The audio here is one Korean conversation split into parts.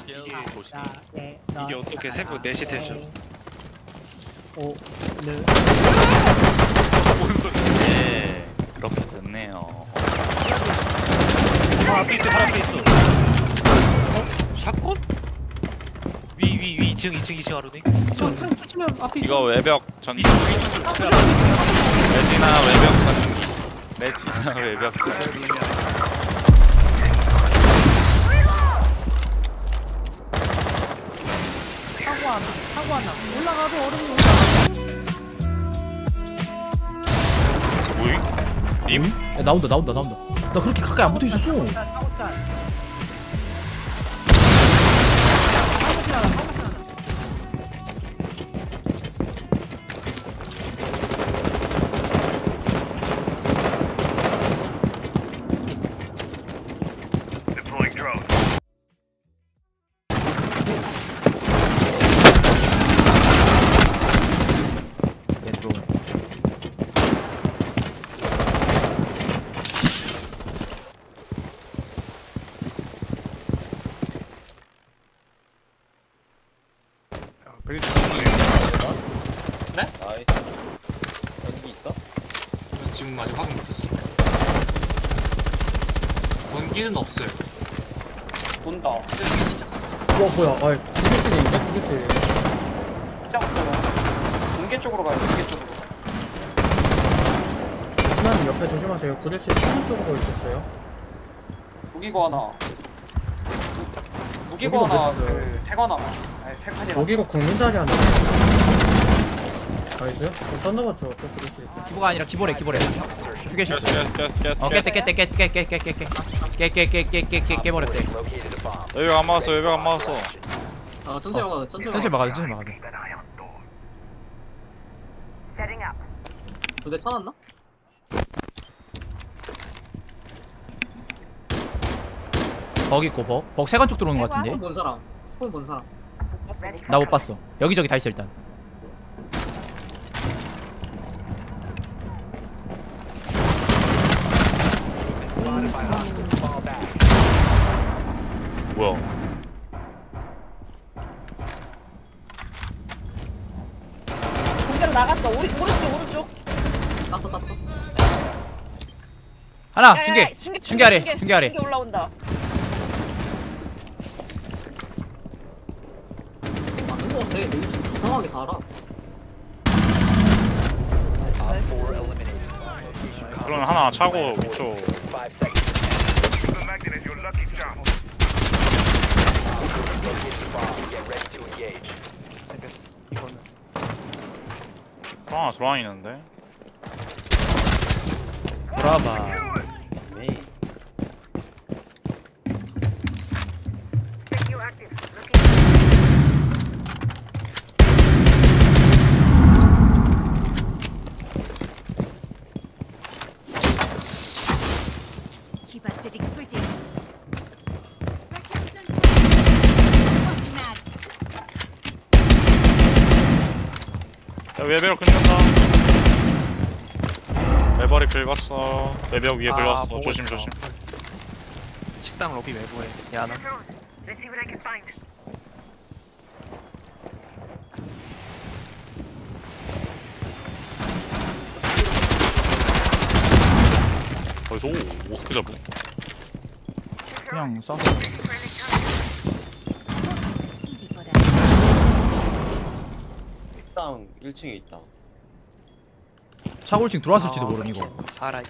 이게 조심. 이게 어떻게 새벽 4시 되죠? 오, 르. 뭔 소리? 네, 그렇게 됐네요. 아, 앞에 있어, 바로 앞에 있어. 어? 샷건? 위, 위, 위, 2층, 2층, 2층 하루네. 저창 붙이면 앞에 이거 외벽 전 2층, 2층, 2층. 레지나 외벽 전기. 레지나 외벽 전기. 사고 하나, 사고 하나. 올라가도 얼음이 올라가. 뭐임? 님? 야, 나온다 나온다 나온다 나 그렇게 가까이 안 붙어 있었어 사고 짤. 나이스 연기 있어? 전 지금 아직 확인 못했어. 번기는 없어요. 돈다. 진짜. 어 뭐야 아이 구글스에 있네 구글스에 진짜 없잖아. 공개 쪽으로 가요. 공개 쪽으로. 하나님 옆에 조심하세요 구글스에 창문 쪽으로 있었어요 무기고 하나. 무기고 무기고 하나. 그세 칸 하나. 아니 세 칸이나. 여기가 국민 자리 하나 나이스 그럼 썬더버 줘또 구글스에 있어 기보가 아니라 기보래 기보래 깨스 어 깨스. 깼대 깼대 깨버렸대 외벽 안 막았어 외벽 안 막았어. 아 천천히 막아 천천히 천천히 막아줘 천천히 막아줘 두대 쳐놨나? 벅 있고 벅벅 세관 쪽 들어오는 거 같은데 스폰 본 사람 스폰 본 사람 나 못 봤어 여기저기 다 있어 일단 뭐야? 공개로 나갔어. 오리, 오른쪽, 오른쪽. 땄어 땄어 하나 야, 야, 야, 중계 중계, 아래 중계, 중계 아래 중계 올라온다. 맞는 거 같아 여기 좀 이상하게 달아 그럼 하나 차고 쪽. 알겠어. 이거 Spawn's running on there. Brava. 외벽 끊는다. 외벌이 긁었어. 외벽 위에 아, 긁었어. 보고 조심 있어. 조심. 식당 로비 외부에 야나. 어디서 오 어떻게 잡어? 그냥 쏴서 식당 1층에 있다 차골층 들어왔을지도 모르는 이거 살아.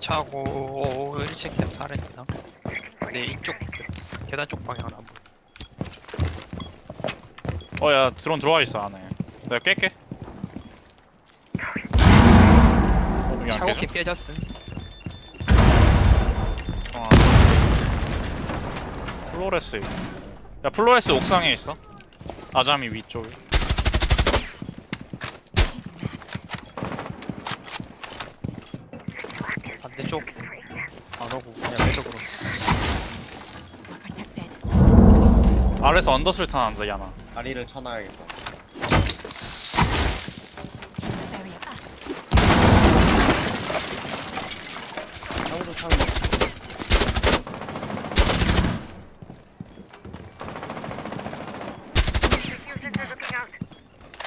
차고 1층 계속 살아 있나? 네 이쪽 계단 쪽 방향 안 보여. 어 야 드론 들어와 있어 안에. 내가 깰게. 어, 여기 안 차고 깨져? 키 깨졌음. 어. 플로레스 있고. 야 플로레스 옥상에 있어. 아자미 위쪽에. 내쪽 안 오고 그냥 내쪽으로. 아래서 언더술탄 한다 야나. 다리를 쳐놔야겠다. 창조 창조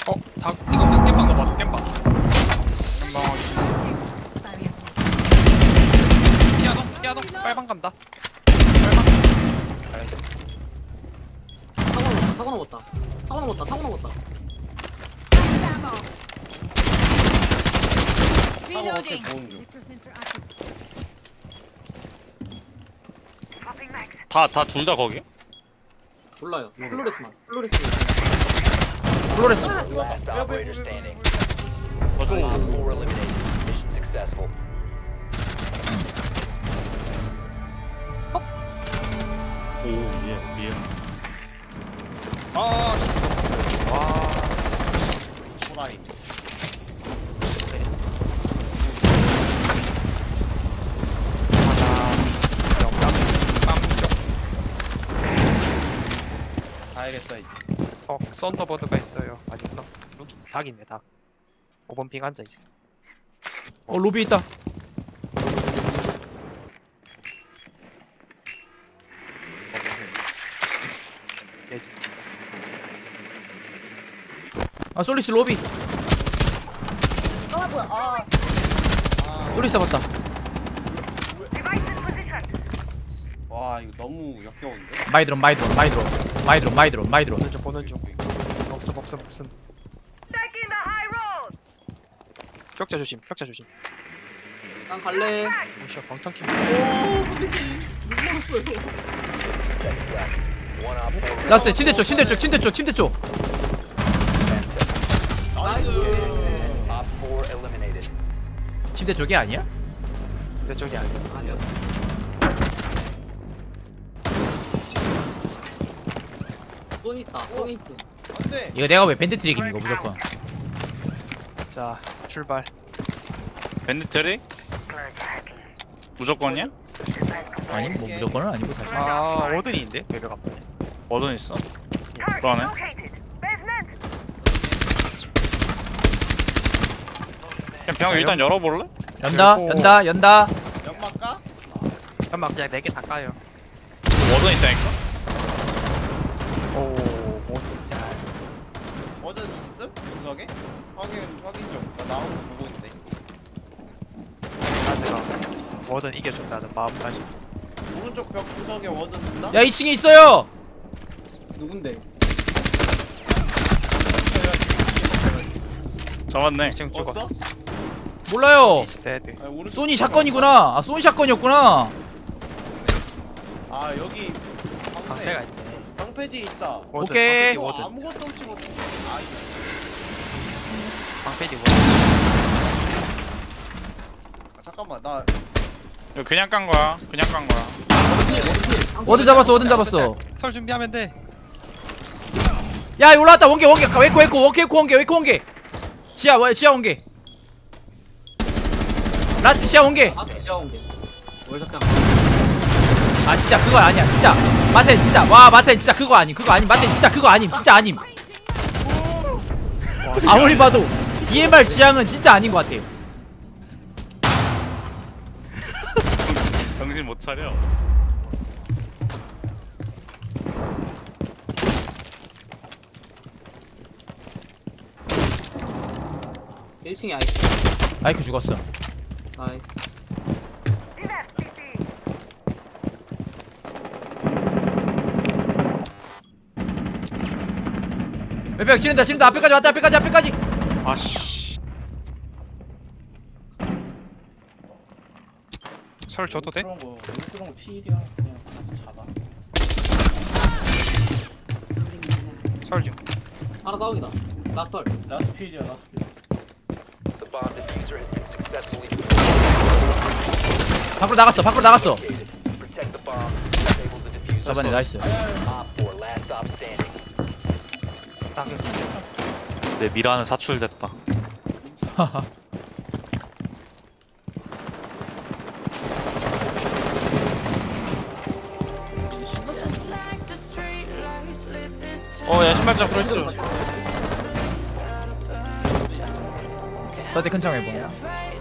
어? 다 이거 땜빵 넘어 땜빵. 땜빵 빨방 간다. 빨방. 가야지. 사고 넘었다 사고 넘었다 사고 넘었다 사고 넘었다. 사고 어떻게. 보는 중. 다 다 둘 다 거기? 몰라요 플로레스만 플로레스 플로레스 Last operator standing. Op 4 eliminated. Mission successful. 오예 미안. 아, 됐어. 와. 호라이 하나. 영감. 깜짝. 가야겠다 이제 어, 썬더버드가 있어요. 아닌가? 닭이네, 닭. 5번 핑 앉아 있어. 어 로비 있다 아 솔리스 로비 아 뭐야 아 솔리스 잡았다 와 이거 너무 역겨운데? 마이 드론 마이 드론 마이 드론 마이 드론 마이 드론 마이 드론 보는 중, 보는 중. 먹스, 먹스, 먹스. 격자 조심, 격자 조심. 난 갈래 오씨, 방탄 킴. 오 선생님 못 먹었어요 One op 4 라스트 침대 쪽 침대 쪽 침대 쪽 침대 쪽 나이스 Op 4 eliminated. 침대 쪽이 아니야? 근데 저기 아니야. 아니었어 손 있다 손 있어 안돼 이거 내가 왜 밴드 트릭임 이거 무조건 자, 출발. 밴드트리? 무조건이야? 아니 뭐 무조건은 아니고 사실 아, 워든인데? 배벽 앞에. 어든 있어? 그러네. 그냥 병 일단 열어볼래? 연다 열고. 연다 연다 연막 까? 한막 그냥 4개 다 까요. 어든 있다니까? 오, 워든 잘. 워든 있음? 구석에? 확인 확인 좀나 나오는 거 보고 있네 나제가 워든 이겨준다는 마음가짐. 오른쪽 벽 구석에 워든 있나? 야 2층에 있어요 누군데? 잡았네. 지금? 죽었어. 몰라요 오른쪽 소니 벽 샷건이구나 아 소니 샷건이었구나 아 여기 방패가 방패 있네. 방패 뒤에 있다 워든, 오케이. 어, 워든. 아무것도 없지 못해 아 이거 방패디 워든. 아, 잠깐만 나 이거 그냥 깐 거야. 그냥 깐 거야. 워든 잡았어 워든 잡았어 설 준비하면 돼. 야 이거 올라왔다 원개 원개 웨이코 웨이코 원개 웨이코 원개 웨이코 원개 지하 와 지하 원개 라스트 지하 원개. 아 진짜 온게 월삭장. 아 진짜 그거 아니야 진짜. 마텐 진짜. 와 마텐 진짜 그거 아님 그거 아님 마텐 진짜 그거 아님 진짜 아님. 아무리 봐도 DMR 지향은 진짜 아닌 것 같아 정신, 정신 못 차려. 1층에 아이스. 마이크 죽었어 나이스. 몇백 지른다 지른다. 앞에까지 왔다 앞에까지 앞에까지. 아씨. 설 줘도 돼? 그런 거 그런 거 필이야? 그냥 가서 잡아 설 좀. 하나 다운이다. 라스털 라스 필이야 라스 필 The bomb diffuser has been successfully 밖으로 나갔어 밖으로 나갔어. 잡아내 나이스 Op 4 last stop standing. 딱 이렇게. 내 미라는 사출됐다. 어, 야 신발장 프레스. 서대 큰창 해보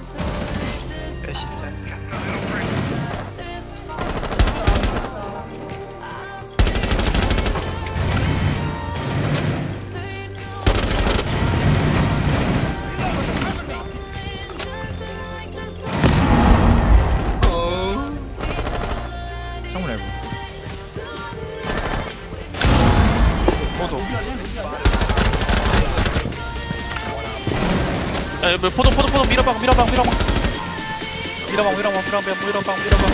야, 뭐, 포도, 포도, 포도, 밀어방, 밀어방, 밀어방. 밀어방, 밀어방, 밀어방, 밀어방, 밀어방.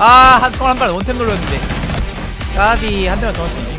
아, 한, 총한 발 원템 눌렀는데. 까비, 한 대만 건데.